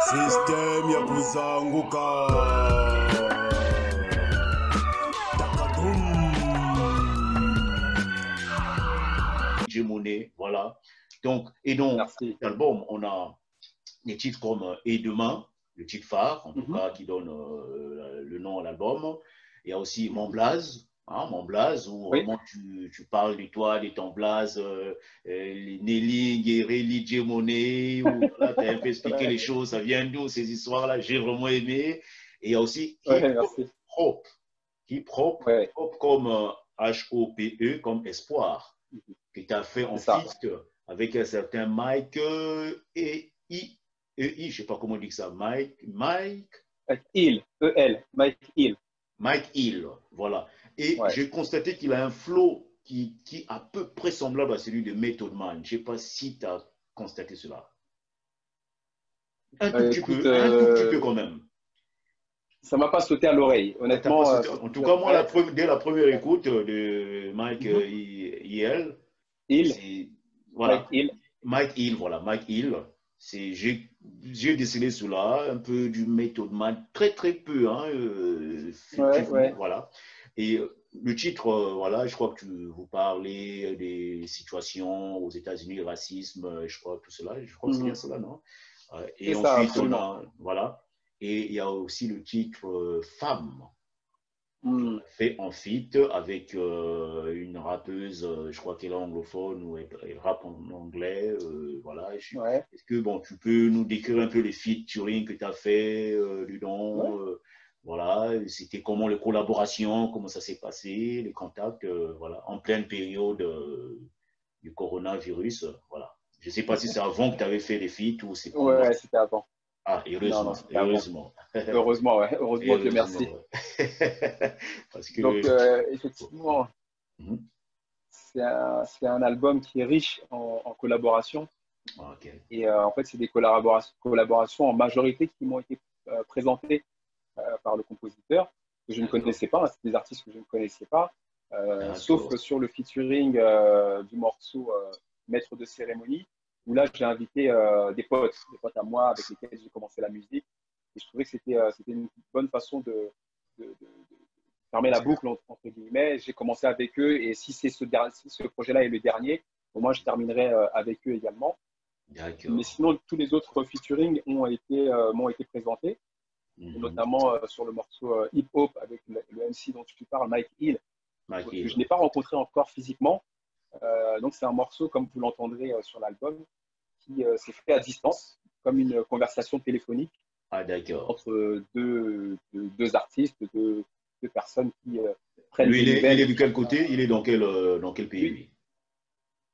System ya kuzanguka Monnaie, voilà. Donc, et donc, Merci. l'album, on a des titres comme Et demain, le titre phare, en tout Mhm. cas, qui donne euh, le nom à l'album. Il y a aussi Mon Blaze, hein, Mon Blaze, où Oui. vraiment tu, tu parles de toi, de ton blaze, euh, euh, Nelly, Djemoné, où tu as un peu expliqué les choses, ça vient d'où ces histoires-là, j'ai vraiment aimé. Et il y a aussi Hip. Hop, Hip Hop, Ouais. Hop comme euh, H-O-P-E, comme espoir, Mhm. que tu as fait en feat avec un certain Mike euh, et I, E I, je sais pas comment on dit ça, Mike, Mike, Mike Hill, E-L, Mike Hill. Mike Hill, voilà. Et Ouais. j'ai constaté qu'il a un flow qui, qui est à peu près semblable à celui de Method Man. Je sais pas si tu as constaté cela. Un tout Euh, petit écoute, peu, un tout petit euh, peu quand même. Ça m'a pas sauté à l'oreille, T'as honnêtement. euh, sauté- en tout cas, moi, la ouais. dès la première écoute de Mike Mhm. euh, Hill, voilà, Mike Hill. Mike Hill, voilà, Mike Hill. J'ai, décelé cela, un peu du Method Man, très très peu, hein, euh, fictif, ouais. voilà. Et euh, le titre, euh, voilà, je crois que tu, vous parlez des situations aux États-Unis, racisme, euh, je crois, tout cela, je crois que c'est Mhm. bien cela, non? Et ça, ensuite, on absolument. a, voilà. Et il y a aussi le titre euh, Femme Hmm. fait en feat avec euh, une rappeuse, euh, je crois qu'elle est anglophone ou elle, elle rappe en anglais. voilà. Ouais. Est-ce que bon, tu peux nous décrire un peu les featuring que tu as fait dedans euh, Voilà, c'était comment les collaborations, comment ça s'est passé, les contacts, euh, voilà, en pleine période euh, du coronavirus. voilà. Je ne sais pas si c'est avant que tu avais fait les feats ou c'est. Ouais, ouais, c'était avant. Ah, heureusement, Non, non, heureusement. Heureusement, ouais. Heureusement, Dieu merci. ouais. Parce que Donc, euh, effectivement, c'est un, c'est un album qui est riche en, en collaboration. Ah. Et euh, en fait, c'est des collaborations, collaborations en majorité qui m'ont été euh, présentées par le compositeur, que je ne connaissais pas. C'est des artistes que je ne connaissais pas. euh, D'accord. sauf sur le featuring euh, du morceau euh, Maître de cérémonie, où là, j'ai invité euh, des potes, des potes à moi avec lesquels j'ai commencé la musique. Et je trouvais que c'était euh, une bonne façon de, de- de- de fermer la boucle, entre guillemets. J'ai commencé avec eux, et si, c'est ce, si ce projet-là est le dernier, au moins je terminerai euh, avec eux également. Mais sinon, tous les autres featuring ont été, euh, m'ont été présentés, Mhm. notamment euh, sur le morceau euh, Hip Hop avec le, le MC dont tu parles, Mike Hill, Mike que Hill. je n'ai pas rencontré encore physiquement. Euh, donc, c'est un morceau, comme vous l'entendrez sur l'album, qui s'est fait à distance, comme une conversation téléphonique Ah, entre deux, deux, deux artistes, deux, deux personnes qui prennent Lui, il est, il est de quel côté? Il est dans quel, dans quel pays, Lui- lui?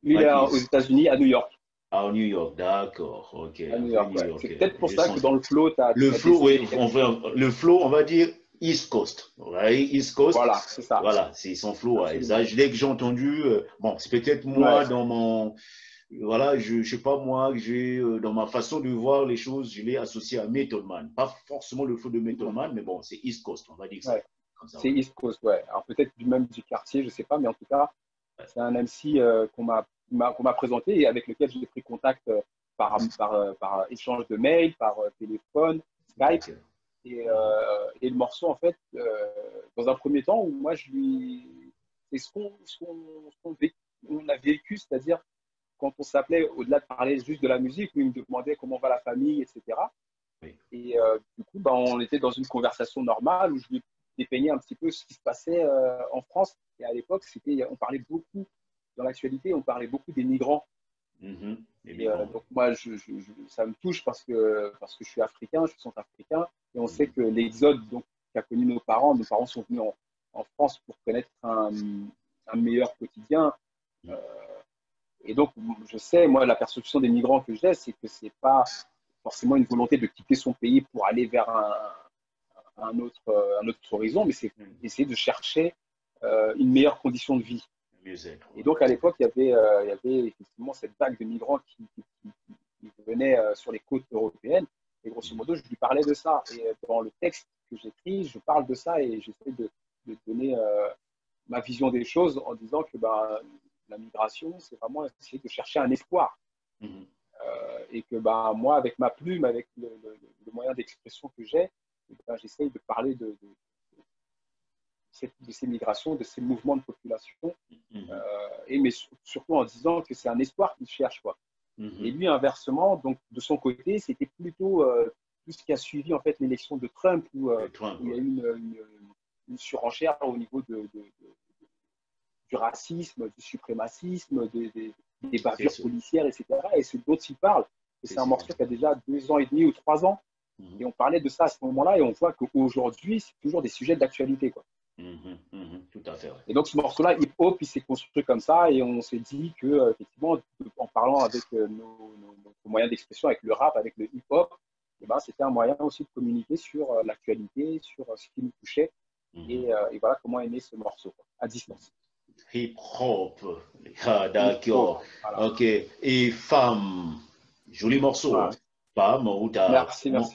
Lui, il est aux. États-Unis, à New York. Ah, au New York, d'accord. Ok. À New York, ouais. ok. C'est peut-être pour ça sens que dans le flow, tu as. Le flow, oui, on va, le flow, on va dire East Coast. Ouais, East Coast. Voilà, c'est ça. Voilà, c'est son flow. ouais. Ça, dès que j'ai entendu, euh, bon, c'est peut-être moi Ouais. dans mon, voilà, je, sais pas moi, j'ai euh, dans ma façon de voir les choses, je l'ai associé à Method Man. Pas forcément le flow de Method Man, mais bon, c'est East Coast, on va dire ça. C'est. East Coast, ouais. Alors peut-être du même du quartier, je sais pas, mais en tout cas, c'est un MC euh, qu'on m'a- qu'on m'a présenté et avec lequel j'ai pris contact euh, par, par, euh, par échange de mails, par euh, téléphone, Skype. Et, euh, et le morceau, en fait, euh, dans un premier temps, où moi, je lui. C'est ce qu'on vé- on a vécu, c'est-à-dire quand on s'appelait, au-delà de parler juste de la musique, où il me demandait comment va la famille, etc. Oui. Et euh, du coup, ben, on était dans une conversation normale où je lui dépeignais un petit peu ce qui se passait en France. Et à l'époque, on parlait beaucoup, dans l'actualité, on parlait beaucoup des migrants. Mhm. Et euh, donc moi, je, je- je- ça me touche parce que, parce que je suis africain, je suis centrafricain, et on sait que l'exode qu'a connu nos parents, nos parents sont venus en, en France pour connaître un, un meilleur quotidien. Euh, et donc, je sais, moi, la perception des migrants que j'ai, c'est que c'est pas forcément une volonté de quitter son pays pour aller vers un, un autre, un autre horizon, mais c'est essayer de chercher euh, une meilleure condition de vie. Et donc, à l'époque, il y avait, euh, il y avait effectivement cette vague de migrants qui, qui, venaient euh, sur les côtes européennes. Et grosso modo, je lui parlais de ça. Et euh, dans le texte que j'écris, je parle de ça et j'essaie de, de donner euh, ma vision des choses en disant que ben, la migration, c'est vraiment essayer de chercher un espoir. Mhm. Et que bah, moi, avec ma plume, avec le, moyen d'expression que j'ai, eh ben, j'essaye de parler de, de, ces migrations, de ces mouvements de population, mhm. euh, et, mais surtout en disant que c'est un espoir qu'il cherche. Quoi. Mhm. Et lui, inversement, donc, de son côté, c'était plutôt euh, tout ce qui a suivi en fait, l'élection de Trump, où, il y a eu une, une, surenchère au niveau de, du racisme, du suprémacisme, des, des bavures policières, etc. Et c'est dont il parle. c'est un morceau qui a déjà deux ans et demi ou trois ans. Mhm. Et on parlait de ça à ce moment-là et on voit qu'aujourd'hui, c'est toujours des sujets d'actualité. Mhm, mhm, tout à fait. Et donc ce morceau-là, hip-hop, il s'est construit comme ça et on s'est dit que, euh, effectivement, en parlant avec euh, nos, moyens d'expression, avec le rap, avec le hip-hop, eh ben, c'était un moyen aussi de communiquer sur euh, l'actualité, sur ce qui nous touchait. Et, et, voilà comment est né ce morceau, à distance hip-hop. Ah, d'accord. Ok. Et femme, joli morceau. Hein. Femme, où tu as,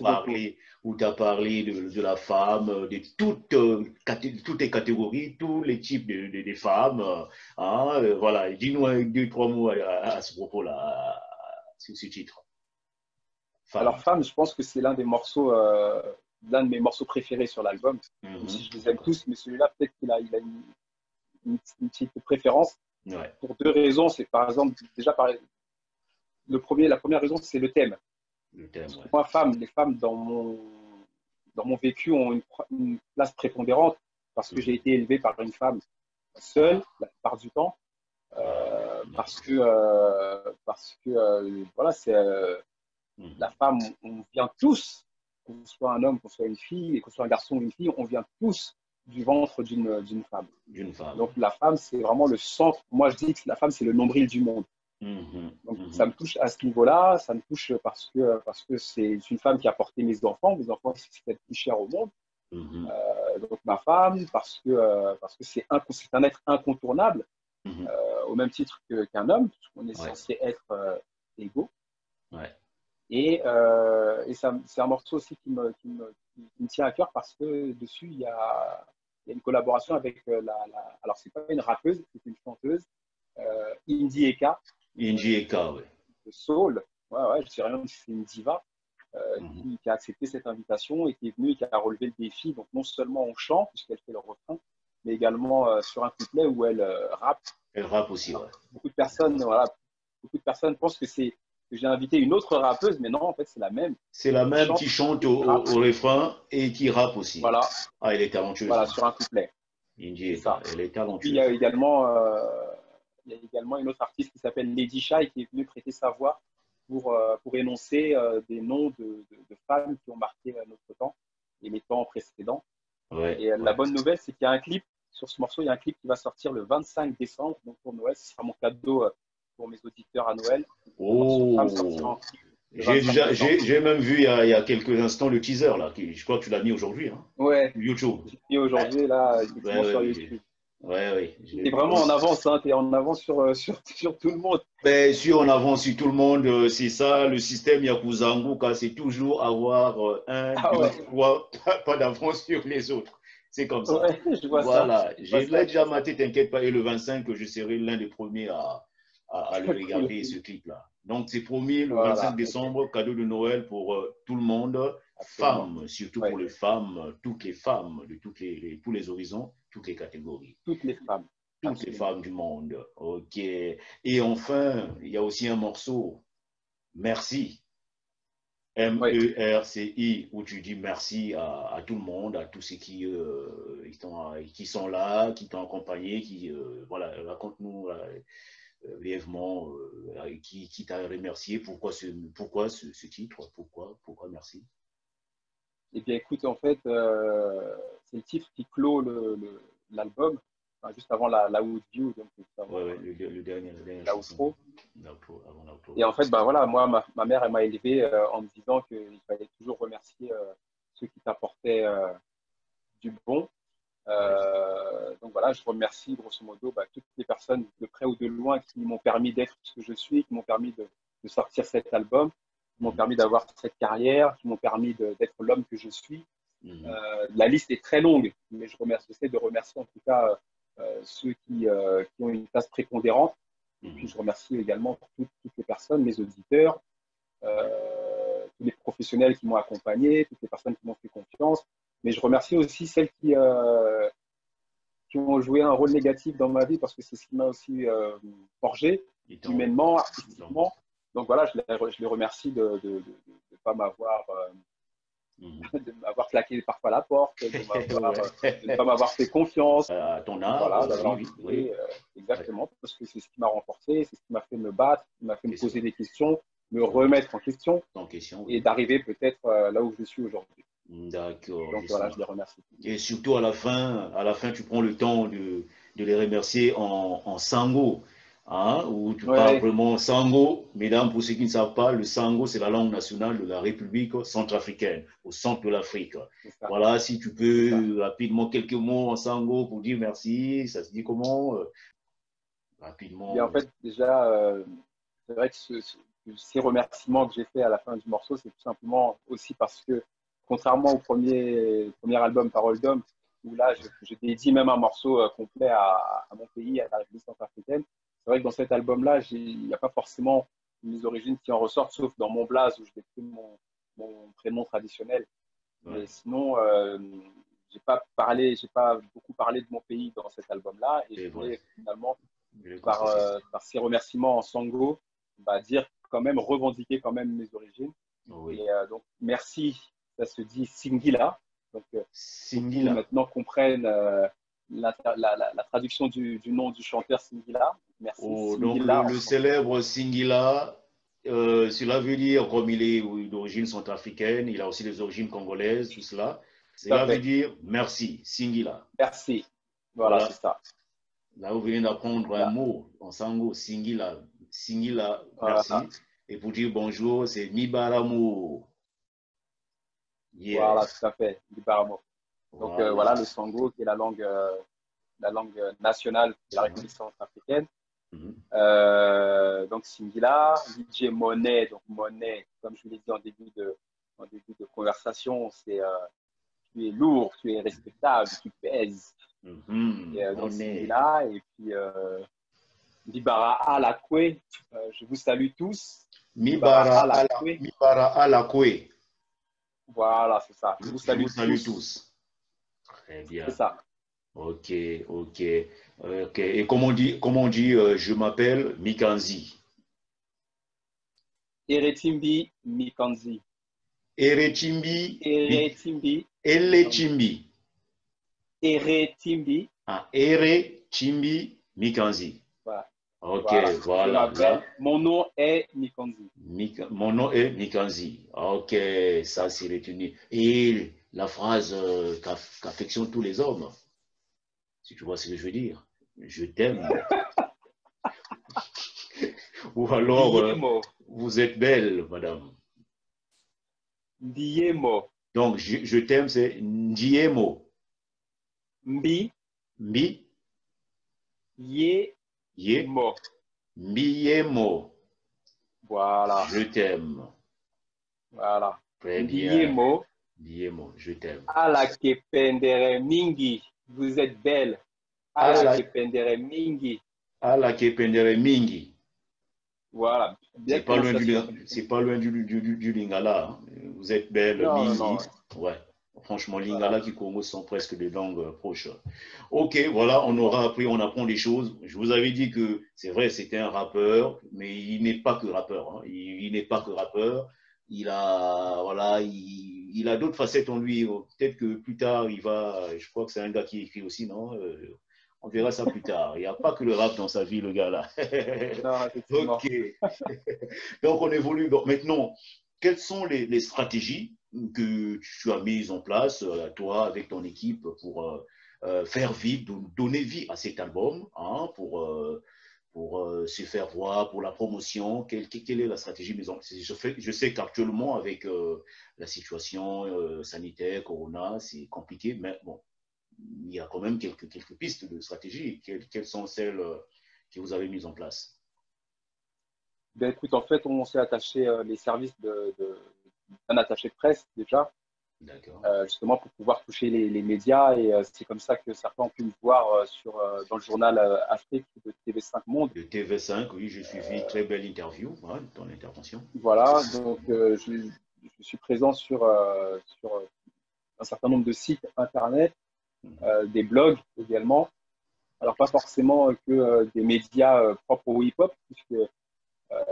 parlé, où as parlé de, la femme, de toutes, euh, toutes les catégories, tous les types de, de, femmes. Hein, euh, voilà, dis-nous deux, trois mots à, ce propos-là, sur ce titre. Alors, Femme, je pense que c'est l'un des morceaux, euh, l'un de mes morceaux préférés sur l'album. Mm Si je les aime tous, mais celui-là, peut-être qu'il a, il a une, une, petite préférence. Pour deux raisons. C'est par exemple, déjà, par, le premier, la première raison, c'est le thème. Le thème Moi, femme, les femmes dans mon, dans mon vécu ont une, place prépondérante parce que j'ai été élevé par une femme seule la plupart du temps. Euh, parce que, euh, parce que euh, voilà, c'est mhm. la femme, on, vient tous, qu'on soit un homme, qu'on soit une fille, et qu'on soit un garçon ou une fille, on vient tous du ventre d'une femme. femme. Donc la femme, c'est vraiment le centre. Moi, je dis que la femme, c'est le nombril du monde. Mhm, Donc mhm. ça me touche à ce niveau-là. Ça me touche parce que parce que c'est une femme qui a porté mes enfants. Mes enfants, c'est le plus cher au monde. Mhm. Euh, donc ma femme, parce que euh, parce que c'est un, un être incontournable, euh, au même titre qu'un homme, puisqu'on est censé être égaux. Ouais. Et, et c'est un morceau aussi qui me, qui me, qui me tient à cœur parce que dessus, il y a, il y a une collaboration avec la, la alors c'est pas une rappeuse, c'est une chanteuse, Indie Eka. Indie Eka, oui. De Soul, ouais, ouais, je sais rien, c'est une diva. Euh, mhm. qui, a accepté cette invitation et qui est venue et qui a relevé le défi. Donc non seulement on chante, puisqu'elle fait le refrain, mais également euh, sur un couplet où elle rappe. Elle rappe aussi, ouais. Beaucoup de personnes, voilà, beaucoup de personnes pensent que c'est j'ai invité une autre rappeuse, mais non, en fait, c'est la même. C'est la même qui chante au, refrain et qui rappe aussi. Voilà. Ah, elle est talentueuse. Voilà, sur un couplet. Indy, ça. elle est talentueuse. il y a également, euh, il y a également une autre artiste qui s'appelle Lady Shy qui est venue prêter sa voix pour, euh, pour énoncer euh, des noms de, de, femmes qui ont marqué notre temps et les temps précédents. Ouais, et la bonne nouvelle, c'est qu'il y a un clip sur ce morceau. Il y a un clip qui va sortir le 25 décembre, donc pour Noël. Ce sera mon cadeau pour mes auditeurs à Noël. Oh. J'ai même vu il y, a, il y, a, quelques instants le teaser là. Qui, je crois que tu l'as mis aujourd'hui. Hein, ouais. YouTube. mis aujourd'hui là, ouais, sur YouTube. Ouais, ouais. vraiment en avance, hein, tu es en avance sur, euh, sur, sur, tout le monde. Ben, si on avance sur tout le monde, euh, c'est ça, le système Yakuzangu, c'est toujours avoir euh, un, ah, deux, trois, pas d'avance sur les autres. C'est comme ça. je vois voilà, j'ai déjà maté, t'inquiète pas, et le 25, je serai l'un des premiers à, à, le regarder, ce clip-là. Donc, c'est promis le 25 décembre, cadeau de Noël pour euh, tout le monde, femmes, surtout pour les femmes, toutes les femmes de toutes les, tous les horizons, toutes les catégories. Toutes les femmes. Toutes les femmes du monde. OK. Et enfin, il y a aussi un morceau, Merci. M-E-R-C-I, où tu dis merci à, tout le monde, à tous ceux qui, euh, qui sont là, qui t'ont accompagné, qui, euh, voilà, raconte-nous brièvement euh, qui, qui t'a remercié. Pourquoi ce, pourquoi ce, titre? Pourquoi, pourquoi merci? Eh bien, écoute, en fait, euh, c'est le titre qui clôt l'album, juste avant la, la View. Donc, le, dernier, la outro. Et en fait, bah, voilà, moi, ma, ma mère, elle m'a élevé euh, en me disant qu'il fallait toujours remercier ceux qui t'apportaient du bon euh, donc voilà, je remercie grosso modo bah, toutes les personnes de près ou de loin qui m'ont permis d'être ce que je suis, qui m'ont permis de, sortir cet album, m'ont permis d'avoir cette carrière, qui m'ont permis d'être l'homme que je suis. Mhm. Euh, la liste est très longue, mais je remercie, j'essaie de remercier en tout cas euh, ceux qui, qui, ont une place prépondérante. Et puis, je remercie également toutes, les personnes, les auditeurs, euh, tous les professionnels qui m'ont accompagné, toutes les personnes qui m'ont fait confiance. Mais je remercie aussi celles qui, euh, qui ont joué un rôle négatif dans ma vie parce que c'est ce qui m'a aussi euh, forgé, humainement, artistiquement. Donc voilà, je les, je les remercie de ne pas m'avoir Mhm. de m'avoir claqué parfois la porte, de, ne pas m'avoir fait confiance. À ton âge, oui, euh, exactement, parce que c'est ce qui m'a renforcé, c'est ce qui m'a fait me battre, qui m'a fait me poser des questions, me remettre en question, en question et d'arriver peut-être euh, là où je suis aujourd'hui. D'accord. Donc voilà, je les remercie. Et surtout à la fin, à la fin, tu prends le temps de, de les remercier en, en sango. Hein, où tu parles vraiment sango. Mesdames, pour ceux qui ne savent pas, le sango, c'est la langue nationale de la République centrafricaine, au centre de l'Afrique. Voilà, si tu peux rapidement quelques mots en sango pour dire merci, ça se dit comment euh, Rapidement. en fait, déjà, euh, c'est vrai que ces remerciements que j'ai fait à la fin du morceau, c'est tout simplement aussi parce que, contrairement au premier, premier album Parole d'homme, où là, je, dédie même un morceau euh, complet à, à, mon pays, à la République centrafricaine, c'est vrai que dans cet album-là, il n'y a pas forcément mes origines qui en ressortent, sauf dans mon blaze où je décris mon, mon prénom traditionnel. Mais sinon, euh, j'ai pas parlé, j'ai pas beaucoup parlé de mon pays dans cet album-là. Et je voulais finalement, par, euh, par, ces remerciements en sango, bah, dire quand même, revendiquer quand même mes origines. Et euh, donc, merci, ça se dit Singila. Donc, euh, Singila. maintenant comprennent la, la, la, traduction du, du, nom du chanteur Singila. Merci. Oh, donc le, célèbre Singila, euh, cela veut dire, comme il est d'origine centrafricaine, il a aussi des origines congolaises, tout cela. Cela veut dire merci, Singila. Merci. Voilà, c'est ça. Là, vous venez d'apprendre un mot en sango, Singila. Singila, merci. Et pour dire bonjour, c'est Mibaramo. Voilà, tout à fait, Mibaramo. Donc euh, voilà, le sango qui est la langue, euh, la langue nationale de la République centrafricaine. Mhm. Euh, donc Singila, DJ Monet, donc Monet, comme je vous l'ai dit en début de, en début de conversation, c'est tu es lourd, tu es respectable, tu pèses. Mhm. Et, donc Singila, et puis Mibara Alakwe, je vous salue tous. Mibara Alakwe. Voilà, c'est ça. Je vous salue, je vous salue tous. Très bien. C'est ça. Ok, ok. Ok. Et comment on dit, comment on dit euh, je m'appelle Mikanzi Eretimbi Mikanzi. Eretimbi. Eretimbi. Eretimbi. Eretimbi. Ah, Eretimbi Mikanzi. Voilà. Ok, voilà. Mon nom est Mikanzi. mon nom est Mikanzi. Ok, ça c'est retenu. Et la phrase euh, qu'affectionnent tous les hommes. Si tu vois ce que je veux dire. Je t'aime. Ou alors, euh, vous êtes belle, madame. Ndiemo. Donc, je, t'aime, c'est Ndiemo. Mbi. Mbi. Ye. Ye. Mo. Mbiemo. Voilà. Je t'aime. Voilà. Très bien. Diemo, je t'aime. Ala kependere mingi, vous êtes belle. Ala kependere mingi. Ala kependere mingi. Voilà. C'est pas, loin du, pas loin du, du, du, lingala. Vous êtes belle, mingi. Ouais. Franchement, lingala qui Congo sont presque des langues proches. Ok, voilà, on aura appris, on apprend des choses. Je vous avais dit que c'est vrai, c'était un rappeur, mais il n'est pas que rappeur. Hein. Il, il n'est pas que rappeur. Il a, voilà, il, il a d'autres facettes en lui. Peut-être que plus tard, il va. Je crois que c'est un gars qui écrit aussi, non euh, verra ça plus tard. Il n'y a pas que le rap dans sa vie, le gars là. ok. Donc, on évolue. maintenant, quelles sont les, stratégies que tu as mises en place, euh, toi, avec ton équipe, pour euh, faire vivre, donner vie à cet album, hein, pour pour euh, se faire voir, pour la promotion? Quelle, quelle est la stratégie maison je, je sais qu'actuellement, avec euh, la situation euh, sanitaire, Corona, c'est compliqué, mais bon, il y a quand même quelques, quelques pistes de stratégie. Quelles, quelles sont celles que vous avez mises en place? Ben, écoute, en fait, on s'est attaché les services d'un de, attaché de presse déjà, euh, justement pour pouvoir toucher les, médias. Et euh, c'est comme ça que certains ont pu me voir euh, sur, dans le journal Afrique de TV5 Monde. De TV5, oui, j'ai suivi très belle interview, dans ton intervention. Voilà, donc je, je, suis présent sur, sur un certain nombre de sites internet. Des blogs également. Alors, pas forcément que des médias propres au hip-hop, puisque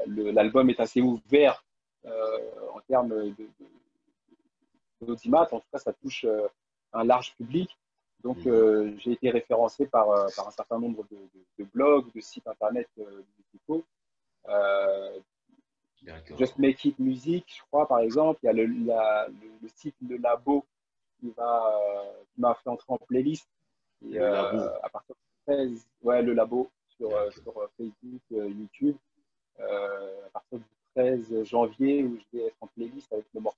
l'album est assez ouvert en termes d'audimat. En tout cas, ça touche euh, un large public. Donc, mhm. euh, j'ai été référencé par, euh, par, un certain nombre de, blogs, de sites internet musicaux. Just Make It Music, je crois, par exemple. Il y a le, le, site Le Labo qui m'a fait entrer en playlist. Et, à partir de 13, ouais, le Labo sur, sur Facebook, YouTube. à partir du 13 janvier, où je vais être en playlist avec le morceau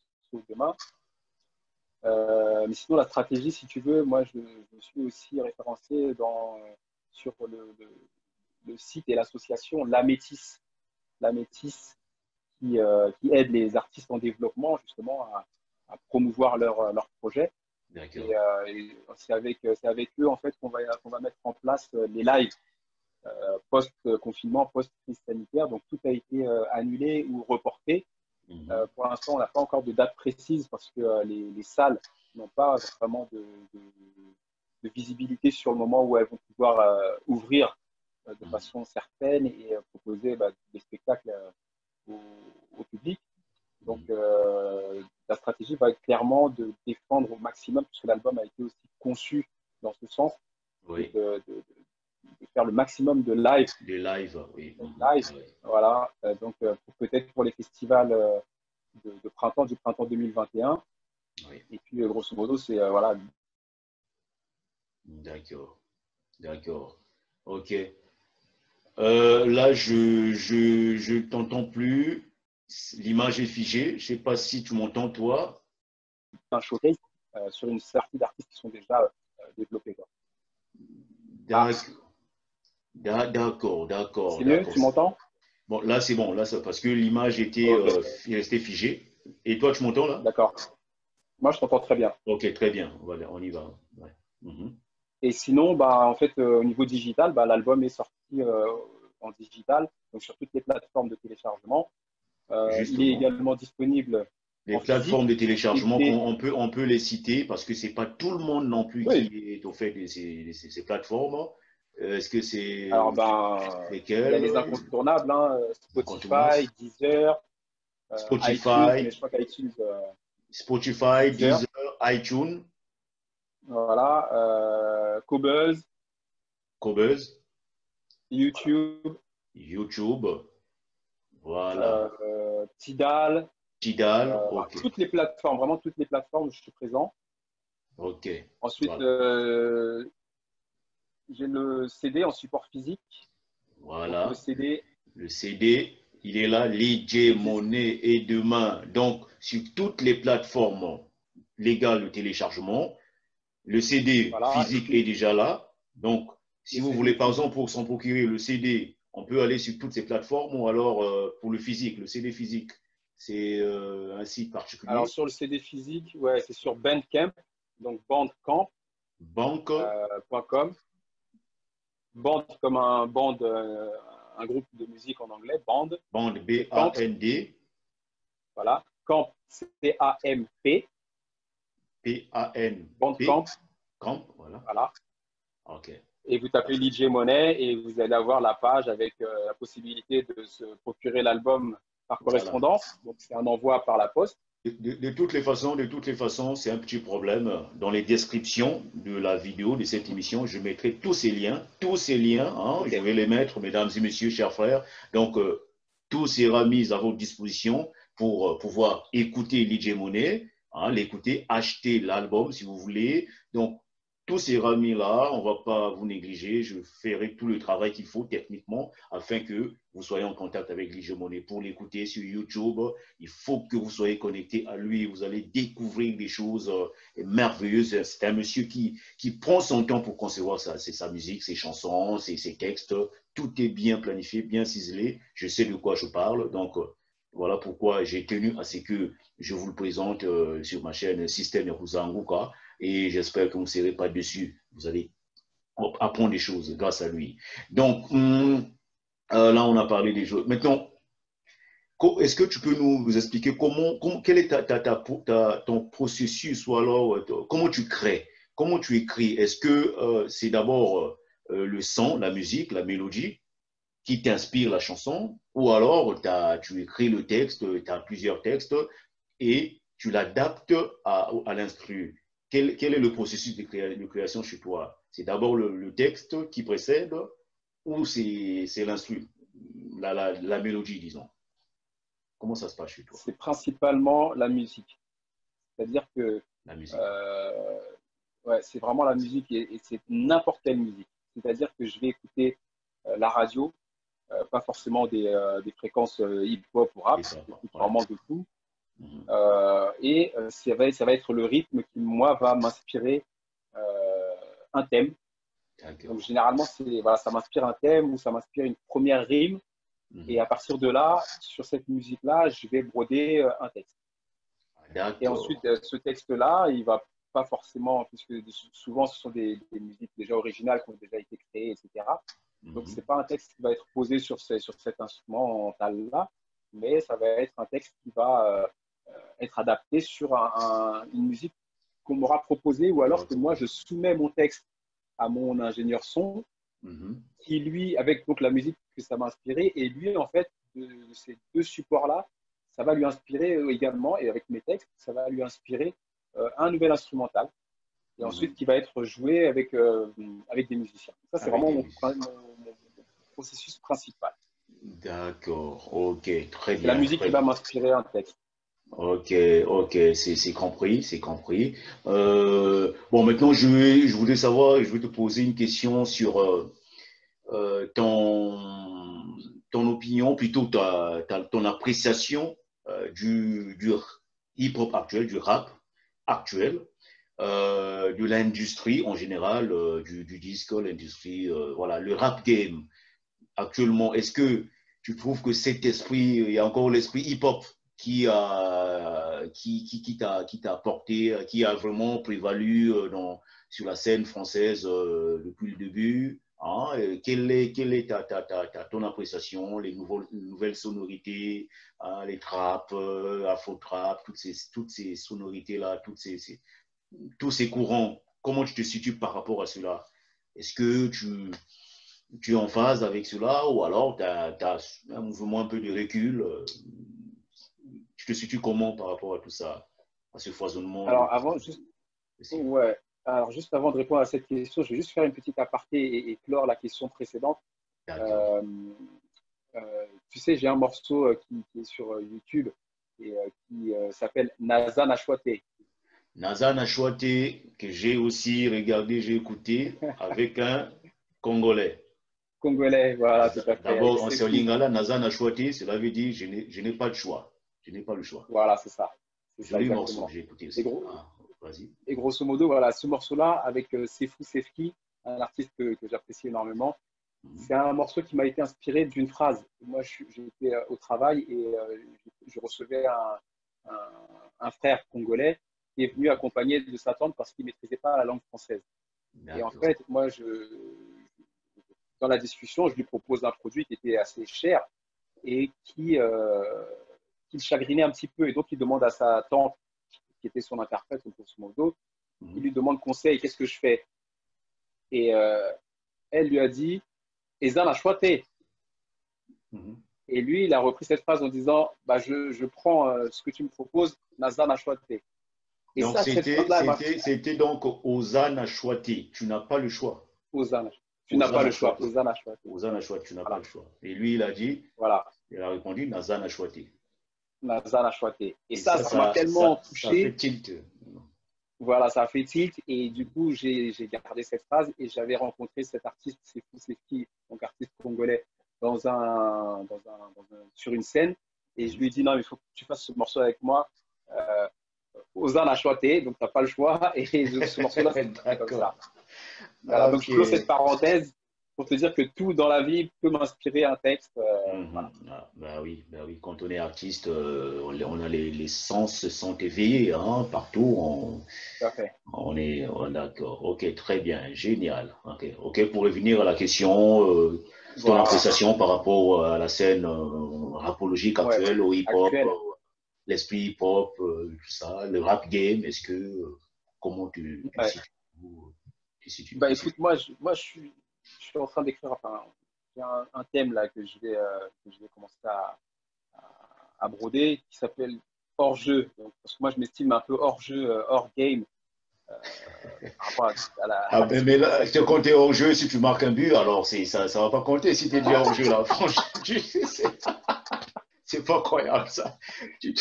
demain. Euh, mais sinon, la stratégie, si tu veux, moi, je, suis aussi référencé dans, sur le, le, site et l'association La Métis, La Métis qui, euh, qui, aide les artistes en développement justement à, promouvoir leur, leur projet. Et, euh, c'est avec, avec eux en fait qu'on va, qu'on va mettre en place les lives post-confinement, post-crise sanitaire. Donc tout a été annulé ou reporté. Mhm. Euh, pour l'instant, on n'a pas encore de date précise parce que euh, les, salles n'ont pas vraiment de, visibilité sur le moment où elles vont pouvoir euh, ouvrir de mhm. façon certaine et proposer bah, des spectacles au, public. Donc, mhm. La stratégie va être clairement de défendre au maximum, puisque l'album a été aussi conçu dans ce sens, de, faire le maximum de live. Des live, oui. Live, voilà. Euh, donc, euh, peut-être pour les festivals euh, de, printemps, du printemps 2021. Et puis, grosso modo, c'est, voilà. D'accord. D'accord. Ok. là, je je, je t'entends plus. L'image est figée. Je ne sais pas si tu m'entends, toi. Un showcase sur une série d'artistes qui sont déjà développés. D'accord. D'accord, d'accord. C'est mieux, tu m'entends? Bon, là, c'est bon, là, parce que l'image était euh, restée figée. Et toi, tu m'entends là? D'accord. Moi, je t'entends très bien. Ok, très bien. Voilà, on y va. Mhm. Et sinon, bah, en fait, euh, au niveau digital, bah, l'album est sorti euh, en digital, donc sur toutes les plateformes de téléchargement. Il est également disponible. Les plateformes de téléchargement, on, peut, on peut les citer parce que ce n'est pas tout le monde non plus qui est au fait de ces, ces plateformes. Euh, est-ce que c'est. Alors, ben, il y a les incontournables, hein, Spotify, Deezer. Euh, Spotify. iTunes, euh, Spotify, Deezer, iTunes. Voilà. Euh, Cobuzz. Cobuzz. YouTube. YouTube. Voilà. Tidal. Tidal. Toutes les plateformes, vraiment toutes les plateformes où je suis présent. Ok. Ensuite, j'ai le CD en support physique. Voilà. le CD. Le CD, il est là, DJ, monnaie et demain. Donc, sur toutes les plateformes légales de téléchargement, le CD physique est déjà là. Donc, si vous voulez, par exemple, pour s'en procurer le CD, on peut aller sur toutes ces plateformes ou alors euh, pour le physique, le CD physique, c'est euh, un site particulier. Alors, sur le CD physique, ouais, c'est sur Bandcamp, donc bandcamp. Bank.com. Euh, Band comme un band, un groupe de musique en anglais, band. Band, B-A-N-D. Voilà. Camp, C-A-M-P. P-A-N. Bandcamp. Camp, voilà. Voilà. OK. Et vous tapez DJ Money et vous allez avoir la page avec euh, la possibilité de se procurer l'album par correspondance. Donc, c'est un envoi par la poste. De, toutes les façons, de toutes les façons, c'est un petit problème. Dans les descriptions de la vidéo de cette émission, je mettrai tous ces liens, tous ces liens, hein, je vais les mettre, mesdames et messieurs, chers frères. Donc, euh, tout sera mis à votre disposition pour euh, pouvoir écouter DJ Monet, hein, l'écouter, acheter l'album si vous voulez. Donc, tous ces ramis-là, on ne va pas vous négliger. Je ferai tout le travail qu'il faut techniquement afin que vous soyez en contact avec Monnet pour l'écouter sur YouTube. Il faut que vous soyez connecté à lui. Vous allez découvrir des choses euh, merveilleuses. C'est un monsieur qui, qui prend son temps pour concevoir sa, musique, ses chansons, ses, ses, textes. Tout est bien planifié, bien ciselé. Je sais de quoi je parle. Donc, Voilà pourquoi j'ai tenu à ce que je vous le présente euh, sur ma chaîne Système Yakuzanguka et j'espère que vous ne serez pas dessus. Vous allez apprendre des choses grâce à lui. Donc, hum, euh, là, on a parlé des choses. Maintenant, est-ce que tu peux nous expliquer comment, quel est ton processus ou alors euh, comment tu crées, comment tu écris? Est-ce que euh, c'est d'abord le son, la musique, la mélodie qui t'inspire la chanson? Ou alors tu écris le texte, tu as plusieurs textes et tu l'adaptes à, à l'instru? Quel, est le processus de, création chez toi? C'est d'abord le, texte qui précède ou c'est l'instru, la, la, mélodie, disons? Comment ça se passe chez toi? C'est principalement la musique. C'est-à-dire que la musique. Euh, ouais, c'est vraiment la musique et, c'est n'importe quelle musique. C'est-à-dire que je vais écouter euh, la radio, euh, pas forcément des, des fréquences hip-hop ou rap, vraiment de tout. Mhm. Euh, et euh, ça va, ça va être le rythme qui, moi, va m'inspirer euh, un thème. Donc, généralement, voilà, ça m'inspire un thème ou ça m'inspire une première rime. Mhm. Et à partir de là, sur cette musique-là, je vais broder un texte. Et ensuite, ce texte-là, il va pas forcément, puisque souvent ce sont des, musiques déjà originales qui ont déjà été créées, etc. Donc, mhm. ce n'est pas un texte qui va être posé sur, sur cet instrumental-là, mais ça va être un texte qui va être adapté sur une musique qu'on m'aura proposée ou alors que moi je soumets mon texte à mon ingénieur son mhm. qui lui, avec donc la musique que ça m'a inspiré, et lui en fait de, ces deux supports-là, ça va lui inspirer euh, également, et avec mes textes, ça va lui inspirer euh, un nouvel instrumental, et mhm. ensuite qui va être joué avec, avec des musiciens. Ça, c'est vraiment mon, processus principal. D'accord, ok, très bien. La musique qui va m'inspirer un texte. Ok, ok, c'est compris, c'est compris. Euh, bon, maintenant, je, voulais savoir, je vais te poser une question sur euh, euh, ton, opinion, plutôt ta, ton appréciation du, hip-hop actuel, du rap actuel, de l'industrie en général, du, du disco, l'industrie, voilà, le rap game actuellement. Est-ce que tu trouves que cet esprit, il y a encore l'esprit hip-hop qui, a, qui, qui, qui t'a porté, qui a vraiment prévalu euh, sur la scène française euh, depuis le début hein, Quelle est, quelle est ta, ta, ta, ton appréciation, les nouvelles, nouvelles sonorités, hein, les traps, euh, afro-trap, toutes ces, toutes ces sonorités-là, toutes ces, tous ces courants Comment tu te situes par rapport à cela? Est-ce que tu, tu es en phase avec cela ou alors tu as, as, un mouvement un peu de recul tu te situes comment par rapport à tout ça, à ce foisonnement Alors, avant, juste, ouais. Alors, juste avant de répondre à cette question, je vais juste faire une petite aparté et, clore la question précédente. Euh, euh, tu sais, j'ai un morceau euh, qui, est sur YouTube et qui s'appelle Nazan Ashwate. Nazan Ashwate, que j'ai aussi regardé, j'ai écouté avec un Congolais. Congolais, voilà, tout à fait. D'abord, en Lingala, Nazan Ashwate, cela veut dire je n'ai pas de choix. Je n'ai pas le choix. Voilà, c'est ça. J'ai morceau, j'ai écouté aussi. Ah, et, grosso modo, voilà, ce morceau-là, avec euh, Sefou Sefki, un artiste que, j'apprécie énormément, mhm. c'est un morceau qui m'a été inspiré d'une phrase. Moi, j'étais euh, au travail et euh, je recevais un, frère congolais qui est venu accompagner de sa tante parce qu'il ne maîtrisait pas la langue française. Et en fait, moi, je, dans la discussion, je lui propose un produit qui était assez cher et qui, qu'il chagrinait un petit peu. Et donc, il demande à sa tante, qui était son interprète, son modo, il lui demande conseil, qu'est-ce que je fais? Et euh, elle lui a dit, Ezan a choité. Mhm. Et lui, il a repris cette phrase en disant, bah, je, je prends euh, ce que tu me proposes, Nazan a choité. Et donc, c'était donc Ozan a choité. Tu n'as pas le choix. Ozan. Tu n'as pas le choix. Ozan a choité. Ozan a choité. Tu n'as pas le choix. Et lui, il a dit, voilà. il a répondu, Nazan a choité. A choisi. Et, ça, ça m'a tellement touché. Ça fait tilt. Voilà, ça a fait tilt. Et du coup, j'ai gardé cette phrase et j'avais rencontré cet artiste, c'est c'est qui, donc artiste congolais, dans un, dans un, sur une scène. Et je lui ai dit, non, il faut que tu fasses ce morceau avec moi. Euh, Ozan a choisi, donc tu n'as pas le choix. Et ce morceau-là, c'est comme ça. Voilà, donc je clôt cette parenthèse. Pour te dire que tout dans la vie peut m'inspirer un texte. Euh, mhm. ah, bah oui, bah oui, quand on est artiste, euh, on a les, les, sens se sont éveillés hein, partout. On, on est d'accord. Ok, très bien, génial. Ok, ok. Pour revenir à la question, euh, ton appréciation par rapport à la scène rapologique actuelle, au hip-hop, l'esprit hip-hop, tout ça, le rap game, est-ce que comment tu, tu, situes, bah, écoute, moi, je, moi, je suis je suis en train d'écrire, enfin, un, un, thème là que je vais, euh, que je vais commencer à, à, broder qui s'appelle hors jeu. Donc, parce que moi, je m'estime un peu hors jeu, euh, hors game. Euh, ah, mais, mais, là, je te hors jeu, si tu marques un but, alors ça ne va pas compter si tu es déjà hors jeu là. Franchement, c'est pas croyable ça. Tu,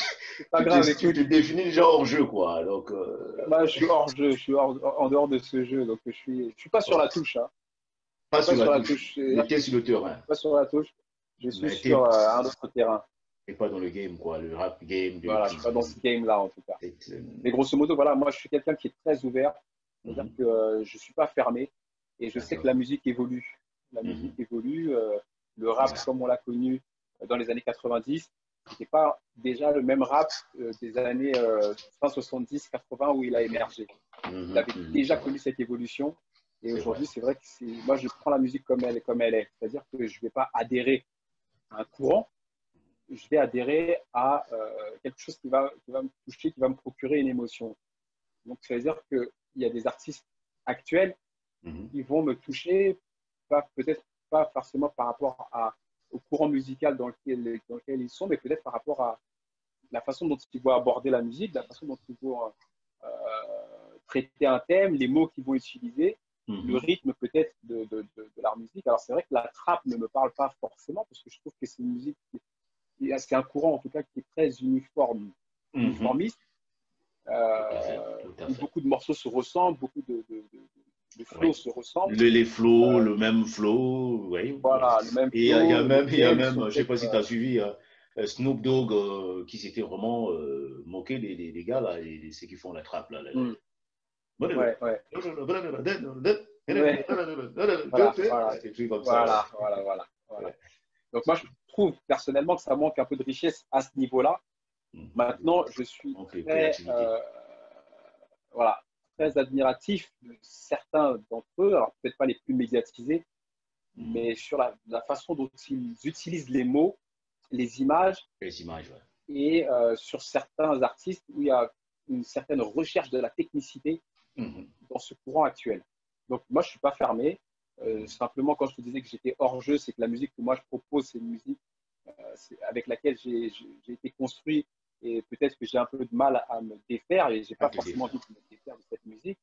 pas tu, grave, tu, définis déjà hors jeu quoi. Donc, euh... bah, je suis hors jeu, je suis hors, en dehors de ce jeu, donc je suis, je suis pas sur la touche. Hein. Pas, sur, la, touche. sur le terrain. Pas sur la touche. Je suis sur euh, un autre terrain. Et pas dans le game, quoi, le rap game. Voilà, je suis pas dans ce game-là, en tout cas. Euh, Mais grosso modo, voilà, moi, je suis quelqu'un qui est très ouvert. C'est-à-dire mhm. que euh, je ne suis pas fermé. Et je sais que la musique évolue. La mhm. musique évolue. le rap, comme on l'a connu dans les années 90, n'était pas déjà le même rap des années fin 70, 80 où il a émergé. Mhm. Il avait déjà connu cette évolution. Et aujourd'hui, c'est vrai que moi, je prends la musique comme elle, comme elle est. C'est-à-dire que je ne vais pas adhérer à un courant, je vais adhérer à euh, quelque chose qui va, qui va me toucher, qui va me procurer une émotion. Donc, ça veut dire qu'il y a des artistes actuels mhm. qui vont me toucher, peut-être pas forcément par rapport à, au courant musical dans lequel, dans lequel ils sont, mais peut-être par rapport à la façon dont ils vont aborder la musique, la façon dont ils vont euh, traiter un thème, les mots qu'ils vont utiliser le mhm. rythme peut-être de, de, de, leur musique. Alors c'est vrai que la trappe ne me parle pas forcément parce que je trouve que c'est une musique, c'est un courant en tout cas qui est très uniforme, mhm. uniformiste. Euh, beaucoup de morceaux se ressemblent, beaucoup de, de flows se ressemblent. les flows, euh, le même flow, oui. Voilà, le même Et il y a même, y a même je ne sais pas si tu as suivi, euh, Snoop Dogg qui s'était vraiment moqué des, des, gars, là, et, ceux qui font la trappe. Là, mm. Ouais, ouais. Voilà, voilà. voilà, Donc moi, je trouve personnellement que ça manque un peu de richesse à ce niveau-là. Mm. Maintenant, je suis très, euh, voilà, très admiratif de certains d'entre eux, alors peut-être pas les plus médiatisés, mm. mais sur la, la, façon dont ils utilisent les mots, les images, les images ouais. et euh, sur certains artistes où il y a une certaine recherche de la technicité Mhm. dans ce courant actuel. Donc moi, je ne suis pas fermé. Euh, simplement, quand je te disais que j'étais hors jeu, c'est que la musique que moi je propose, c'est une musique euh, avec laquelle j'ai été construit et peut-être que j'ai un peu de mal à me défaire et j'ai pas forcément envie de me défaire de cette musique.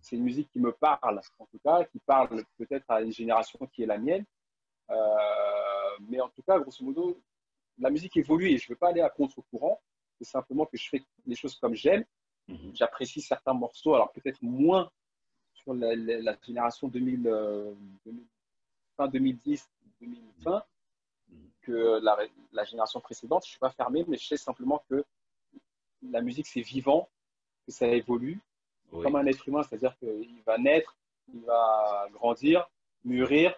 C'est une musique qui me parle, en tout cas, qui parle peut-être à une génération qui est la mienne. Euh, mais en tout cas, grosso modo, la musique évolue et je ne veux pas aller à contre-courant. C'est simplement que je fais les choses comme j'aime Mhm. J'apprécie certains morceaux, alors peut-être moins sur la, génération 2000, euh, fin 2010, 2020 mhm. que la, génération précédente. Je ne suis pas fermé, mais je sais simplement que la musique, c'est vivant, que ça évolue comme un être humain, c'est-à-dire qu'il va naître, il va grandir, mûrir,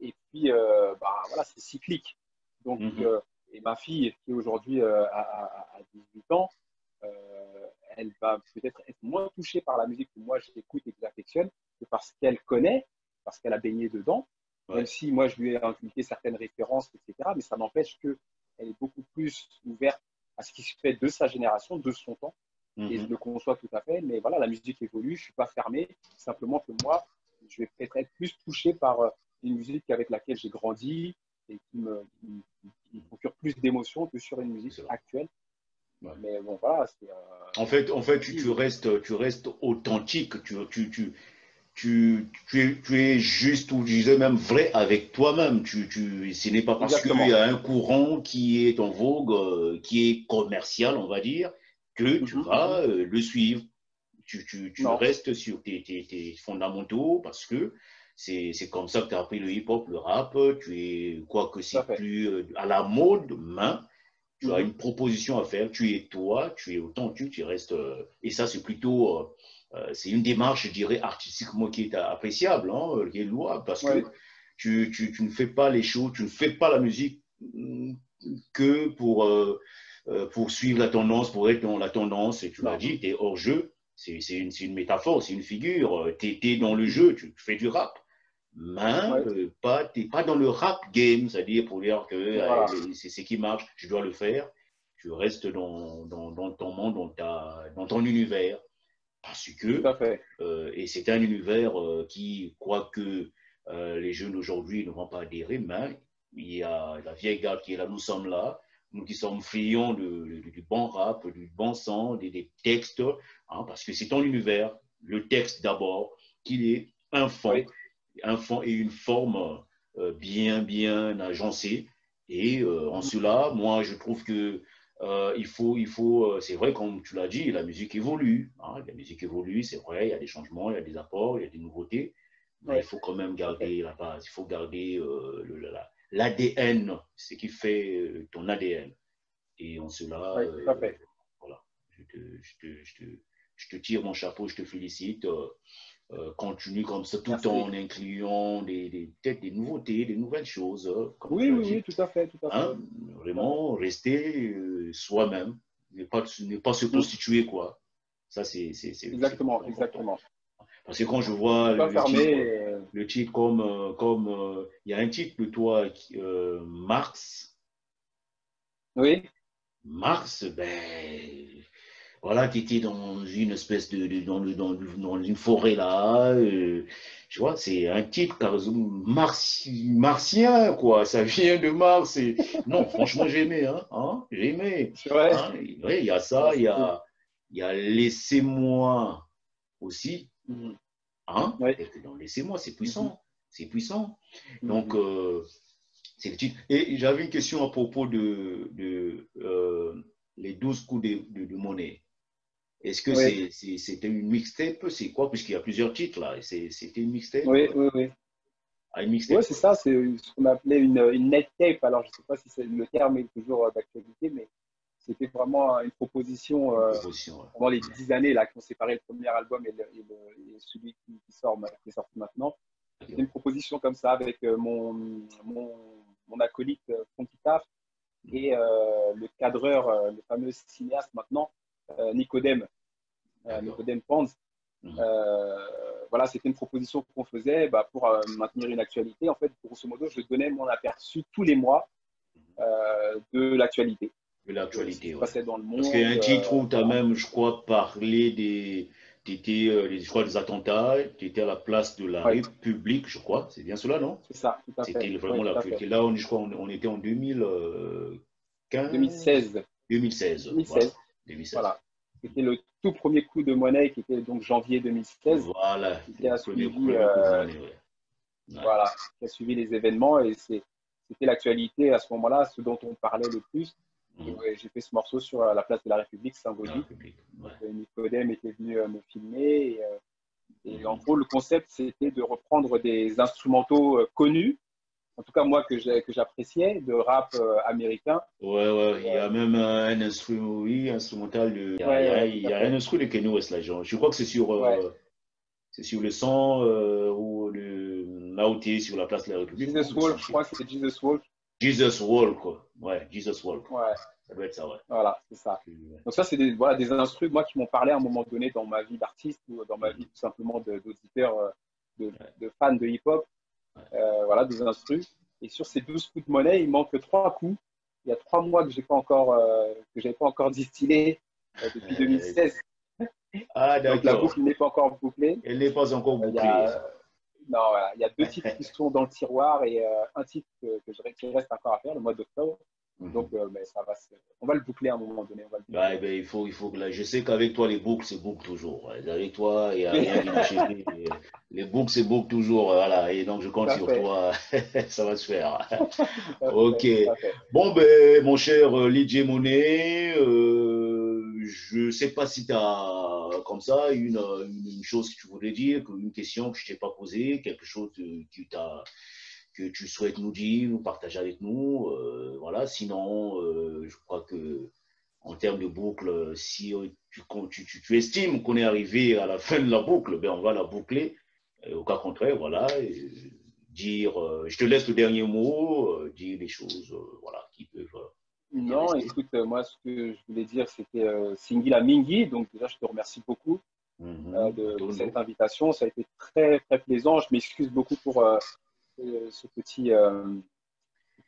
et puis euh, bah, voilà, c'est cyclique. Donc, mhm. euh, et ma fille, qui aujourd'hui a, 18 ans, elle va peut-être être moins touchée par la musique que moi j'écoute et que j'affectionne que parce qu'elle connaît, parce qu'elle a baigné dedans. Même si moi je lui ai inculqué certaines références, etc. Mais ça n'empêche qu'elle est beaucoup plus ouverte à ce qui se fait de sa génération, de son temps. Et je mhm. le conçois tout à fait. Mais voilà, la musique évolue, je ne suis pas fermé. Simplement que moi, je vais peut-être être plus touché par euh, une musique avec laquelle j'ai grandi et qui me, procure plus d'émotions que sur une musique actuelle mais bon, voilà. Euh, en fait, en fait tu, tu, restes, tu restes authentique. Tu, tu, tu, tu, tu, es, tu es juste, ou je disais même vrai avec toi-même. Tu, tu, ce n'est pas parce qu'il y a un courant qui est en vogue, euh, qui est commercial, on va dire, que tu mhm, vas mhm. Euh, le suivre. Tu, tu, tu restes sur tes, tes, tes, fondamentaux parce que c'est comme ça que tu as appris le hip-hop, le rap. Tu es, quoi que c'est plus à la mode, main tu as mhm. une proposition à faire, tu es toi, tu es autant tu, restes. Euh, et ça, c'est plutôt. Euh, euh, c'est une démarche, je dirais, artistiquement qui est appréciable, hein, qui est louable, parce que tu, tu, tu, ne fais pas les choses, tu ne fais pas la musique mm, que pour, euh, pour suivre la tendance, pour être dans la tendance. Et tu l'as dit, tu es hors jeu. C'est une, une, métaphore, c'est une figure. Tu es, dans le jeu, tu fais du rap. Mais ouais. pas, tu n'es pas dans le rap game, c'est-à-dire pour dire que voilà. c'est ce qui marche, je dois le faire. Tu restes dans, dans, dans ton monde, dans, ta, dans ton univers. Parce que, euh, et c'est un univers euh, qui, quoique euh, les jeunes aujourd'hui ne vont pas adhérer, mais il y a la vieille garde qui est là, nous sommes là, nous qui sommes friands du bon rap, du bon sang, des, des textes, hein, parce que c'est ton univers, le texte d'abord, qu'il est un fond, oui. Un fond et une forme euh, bien, bien agencée. Et euh, en cela, moi, je trouve que euh, il faut, il faut c'est vrai, comme tu l'as dit, la musique évolue. Hein, la musique évolue, c'est vrai, il y a des changements, il y a des apports, il y a des nouveautés. Mais il faut quand même garder la base, il faut garder euh, l'ADN, la, ce qui fait ton ADN. Et en cela, euh, voilà, je te, je, te, je, te, je te, tire mon chapeau, je te félicite. Euh, continue comme ça, tout en incluant des, des, peut-être des nouveautés, des nouvelles choses. oui, oui, oui, tout à fait. Tout à fait. Hein, vraiment, rester soi-même, ne pas, pas se prostituer, quoi. Ça, c'est. Exactement, exactement. Parce que quand je vois le, titre, euh... le, titre, comme, comme euh, il y a un titre de toi, euh, Mars. Oui. Mars, ben, voilà, tu étais dans une espèce de, de dans, dans, dans, une forêt là. Euh, tu vois, c'est un titre Mars, martien, quoi. Ça vient de Mars. Et... Non, franchement, j'ai aimé, hein, hein j'ai aimé. C'est vrai. Hein, oui, il y a ça, il y a, il y a Laissez-moi aussi. Mm. Hein ouais. Laissez-moi, c'est puissant. Mm -hmm. C'est puissant. Donc, mm -hmm. euh, c'est le titre. Et j'avais une question à propos de, de euh, les 12 coups de, de, de monnaie. Est-ce que c'était une mixtape? C'est quoi? Puisqu'il y a plusieurs titres là. C'était une mixtape Oui, oui, oui. Ah, une mixtape Oui, c'est ça. C'est ce qu'on appelait une, une net tape. Alors, je ne sais pas si le terme est toujours d'actualité, mais c'était vraiment une proposition, euh, proposition ouais. pendant les dix années là, qui ont séparé le premier album et, le, et, le, et celui qui, sort, qui est sorti maintenant. C'était une proposition comme ça avec euh, mon, mon, mon acolyte euh, Taf et euh, le cadreur, euh, le fameux cinéaste maintenant, euh, Nicodème, Nicodème Panz. Mmh. voilà, c'était une proposition qu'on faisait bah, pour maintenir une actualité. En fait, grosso modo, je donnais mon aperçu tous les mois de l'actualité de l'actualité. Ouais. dans le monde. Parce qu'il y a un titre où tu as même, je crois, parlé des, étais, euh, je crois, des attentats, tu étais à la place de la ouais. République, je crois. C'est bien cela, non? C'est ça, tout à fait. C'était vraiment ouais, l'actualité. Là, on, je crois, on, on était en 2015. 2016. 2016. 2016. Voilà. 2016. voilà. C'était le tout premier coup de monnaie qui était donc janvier 2016. Voilà. Qui a suivi, euh, voilà, qui a suivi les événements et c'était l'actualité à ce moment-là, ce dont on parlait le plus. Mmh. J'ai fait ce morceau sur la place de la République, symbolique. Ouais. Nicodème était venu me filmer. Et, et mmh. en gros, le concept, c'était de reprendre des instrumentaux connus, en tout cas moi que j'appréciais, de rap américain. Ouais, ouais, il y a même un instrument, oui, instrumental de. Il y a, ouais, y a, il y a un instrument de Kenny West là, genre. Je crois que c'est sur, euh, c'est sur le son euh, ou le es sur la place de la République. Jesus Wolf, je crois que c'est Jesus Wolf. Jesus Walk, quoi. Ouais, Jesus Walk. Ouais. Ça doit être ça, ouais. Voilà, c'est ça. Donc ça, c'est des, voilà, des instruments, moi, qui m'ont parlé à un moment donné dans ma vie d'artiste ou dans ma vie tout simplement d'auditeur, de, de, fan de hip-hop. Euh, voilà, des instruments. Et sur ces 12 coups de monnaie, il manque trois coups. Il y a trois mois que j'ai pas encore, euh, que pas encore distillé euh, depuis 2016. Ah, d'accord. Donc la boucle n'est pas encore bouclée. Elle n'est pas encore bouclée. Il y a, non, voilà. il y a deux titres qui sont dans le tiroir et un titre que, que je, qui reste encore à faire le mois d'octobre. -hmm. Donc, euh, mais ça va on va le boucler à un moment donné. On va le ouais, ben, il faut, il faut que là, je sais qu'avec toi, les boucles, c'est boucle toujours. Avec toi, il n'y a rien qui les, les boucles, c'est boucle toujours. Voilà. Et donc, je compte sur toi. ça va se faire. ok. Bon, ben, mon cher euh, Lidje Monet, euh, je ne sais pas si tu as comme ça une, une, chose que tu voudrais dire, une question que je ne t'ai pas posée, quelque chose que, que tu souhaites nous dire, nous partager avec nous. Euh, voilà. Sinon, euh, je crois que en termes de boucle, si tu, tu, tu, tu estimes qu'on est arrivé à la fin de la boucle, ben on va la boucler. Et au cas contraire, voilà. Dire, je te laisse le dernier mot, dire des choses voilà, qui peuvent. non, écoute, moi, ce que je voulais dire, c'était Singila Mingi. Donc, déjà, je te remercie beaucoup mhm. de, cette invitation. Ça a été très, très plaisant. Je m'excuse beaucoup pour ce petit,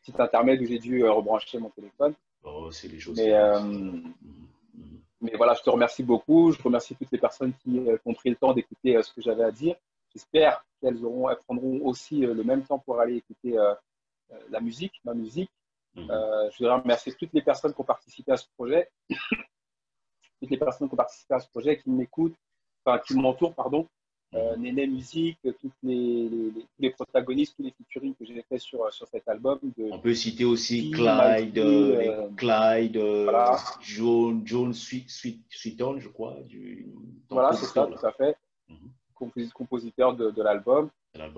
petit intermède où j'ai dû rebrancher mon téléphone. Oh, c'est les choses. Mais, mais voilà, je te remercie beaucoup. Je remercie toutes les personnes qui euh, ont pris le temps d'écouter euh, ce que j'avais à dire. J'espère qu'elles auront, elles prendront aussi euh, le même temps pour aller écouter la musique, ma musique. Je voudrais remercier toutes les personnes qui ont participé à ce projet, toutes les personnes qui ont participé à ce projet, qui m'écoutent, enfin qui m'entourent, pardon, euh, Néné Musique, tous les, les, protagonistes, tous les featuring que j'ai fait sur, sur cet album. On peut citer aussi Clyde, euh, Clyde, euh, voilà. John, John Sweeton, je crois. Du, voilà, c'est ça, tout à fait. Mhm. compositeur de, de l'album.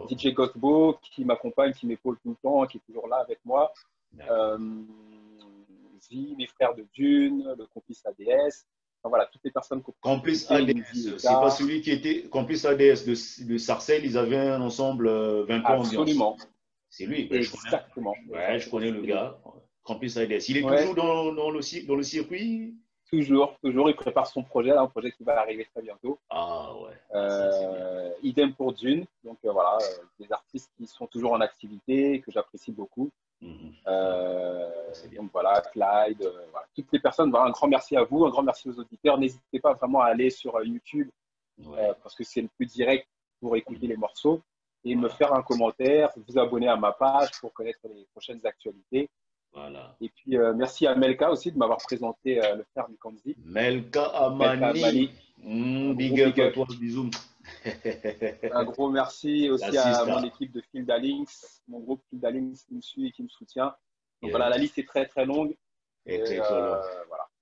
DJ Ghostbo, qui m'accompagne, qui m'épaule tout le temps, qui est toujours là avec moi. Euh, mes frères de Dune, le complice ADS voilà, toutes les personnes. Complice ADS, c'est pas celui qui était complice ADS de, Sarcelles, ils avaient un ensemble 20 euh, ans. Absolument. C'est lui. Exactement. Je connais, ouais, je connais le gars. Complice ADS. Il est toujours dans, dans, le, dans le circuit? Toujours, toujours. Il prépare son projet, un projet qui va arriver très bientôt. Ah ouais. Euh, idem pour Dune. Donc euh, voilà, des artistes qui sont toujours en activité, que j'apprécie beaucoup. Mhm. Euh, voilà, Clyde, euh, toutes les personnes, voilà, un grand merci à vous, un grand merci aux auditeurs. N'hésitez pas vraiment à aller sur euh, YouTube parce que c'est le plus direct pour écouter les morceaux et me faire un commentaire, vous abonner à ma page pour connaître les prochaines actualités. Voilà. Et puis merci à Melka aussi de m'avoir présenté le frère du Kanzi. Melka Amani. Mmh, big up à toi, bisous. Un gros merci aussi à mon équipe de Field Links, mon groupe Field Links qui me suit et qui me soutient. Donc voilà, la liste est très très longue. Et, euh,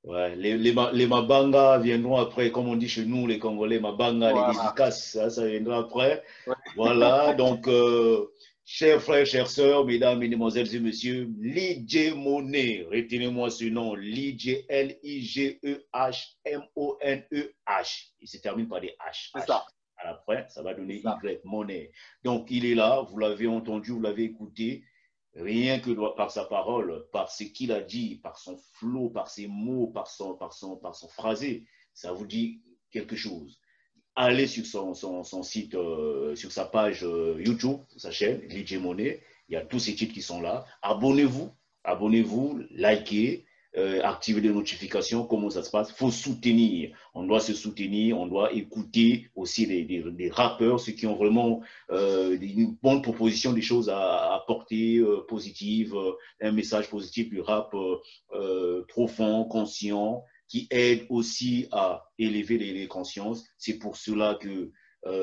voilà. les, les, les, Mabanga viendront après, comme on dit chez nous, les Congolais, Mabanga, les dédicaces, ça, ça viendra après. Voilà, donc, euh, chers frères, chères sœurs, mesdames, mesdemoiselles et messieurs, Lidje Monet, retenez-moi ce nom, Lidje, L-I-G-E-H-M-O-N-E-H. Il se termine par des H. C'est ça. Après, ça va donner Y, monnaie. Donc, il est là, vous l'avez entendu, vous l'avez écouté. Rien que par sa parole, par ce qu'il a dit, par son flot, par ses mots, par son, par son, par son phrasé, ça vous dit quelque chose. Allez sur son, site, euh, sur sa page euh, YouTube, sa chaîne, DJ Monet. Il y a tous ces titres qui sont là. Abonnez-vous, abonnez-vous, likez, euh, activer les notifications, comment ça se passe. Il faut soutenir. On doit se soutenir, on doit écouter aussi les, rappeurs, ceux qui ont vraiment euh, une bonne proposition des choses à apporter, euh, positives, euh, un message positif du rap profond, conscient, qui aide aussi à élever les, les consciences. C'est pour cela que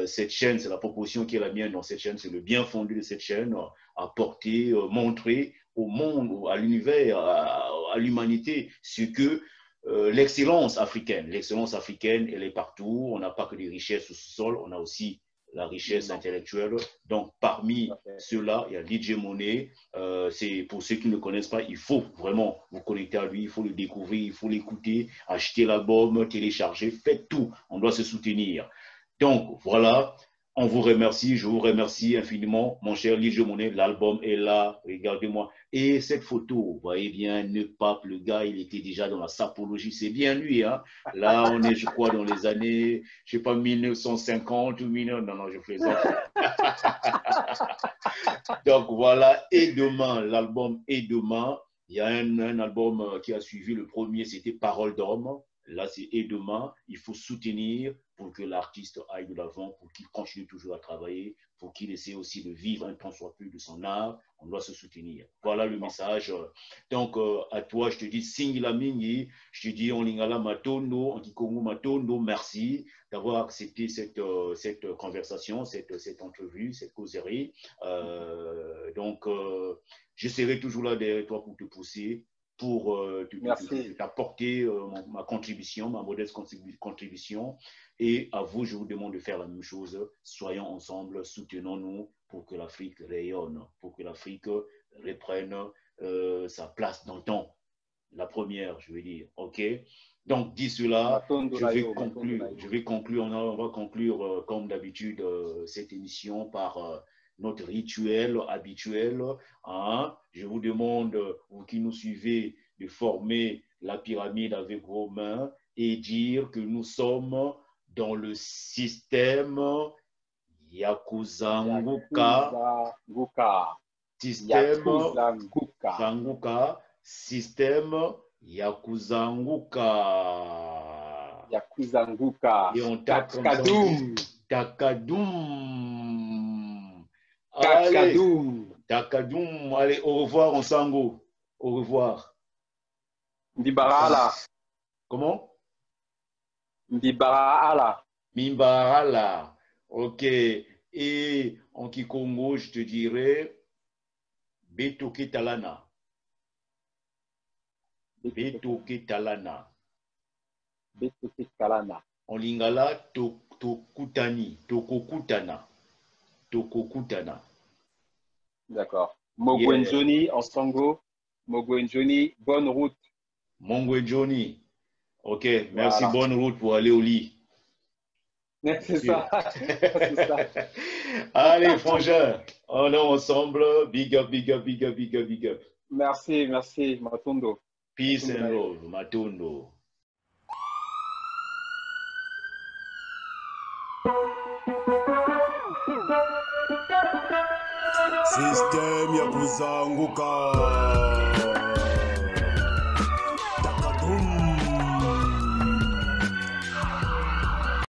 cette chaîne, c'est la proposition qui est la mienne dans cette chaîne, c'est le bien fondé de cette chaîne, apporter, montrer au monde, à l'univers, à, l'humanité, ce que euh, l'excellence africaine, l'excellence africaine, elle est partout. On n'a pas que des richesses au sol, on a aussi la richesse intellectuelle. Donc, parmi ceux-là, il y a DJ Monet. Euh, c'est pour ceux qui ne connaissent pas, il faut vraiment vous connecter à lui, il faut le découvrir, il faut l'écouter, acheter l'album, télécharger, faites tout. On doit se soutenir. Donc, voilà. On vous remercie, je vous remercie infiniment, mon cher DJ Monet. L'album est là, regardez-moi. Et cette photo, vous voyez bien, ne pape, le gars, il était déjà dans la sapologie. C'est bien lui, hein. Là, on est, je crois, dans les années, je sais pas, 1950 ou 19... Non, non, je fais ça. Donc voilà, et demain, l'album Et demain. Il y a un, un album euh, qui a suivi, le premier, c'était Parole d'homme. Là, c'est Et demain. Il faut soutenir pour que l'artiste aille de l'avant, pour qu'il continue toujours à travailler, pour qu'il essaie aussi de vivre un temps soit plus de son art. On doit se soutenir. Voilà le message. Donc, euh, à toi, je te dis Singila Mingi, je te dis Onlingala Matondo, Antikongo Matondo, merci d'avoir accepté cette, euh, cette conversation, cette, cette entrevue, cette causerie. Euh, donc, je serai toujours là derrière toi pour te pousser pour euh, t'apporter euh, ma contribution, ma modeste contribution. Et à vous, je vous demande de faire la même chose. Soyons ensemble, soutenons-nous pour que l'Afrique rayonne, pour que l'Afrique reprenne euh, sa place dans le temps. La première, je veux dire. OK? Donc, dit cela, je vais conclure, je vais conclure on, va conclure, comme d'habitude, cette émission par notre rituel habituel. Hein. Je vous demande, vous qui nous suivez, de former la pyramide avec vos mains et dire que nous sommes dans le système Yakuzanguka. Yakuza Système Yakuzanguka. Zanguka. Système Yakuzanguka. Yakuzanguka. Et on tape. Kakadoum. Takadoum. Allez, Kakadoum. Takadoum. Allez, au revoir, on sango. Au revoir. Mbibarala. Comment? Mbibarala. Mimbarala. Ok. Et en Kikongo, je te dirais Betoke Talana. Betoke Talana. Betoke Kalana. En lingala, to- Tokutani. Tokokutana. Tokokutana. D'accord. Mogwenzoni en sango. Mogwenzoni, bonne route. Johnny. Ok, merci. Voilà. Bonne route pour aller au lit. C'est ça. Allez, frangin, on est ensemble. Big up, big up, big up, big up, big up. Merci, merci, Matondo. Peace and Matundo. love, Matundo. Système ya kuzanguka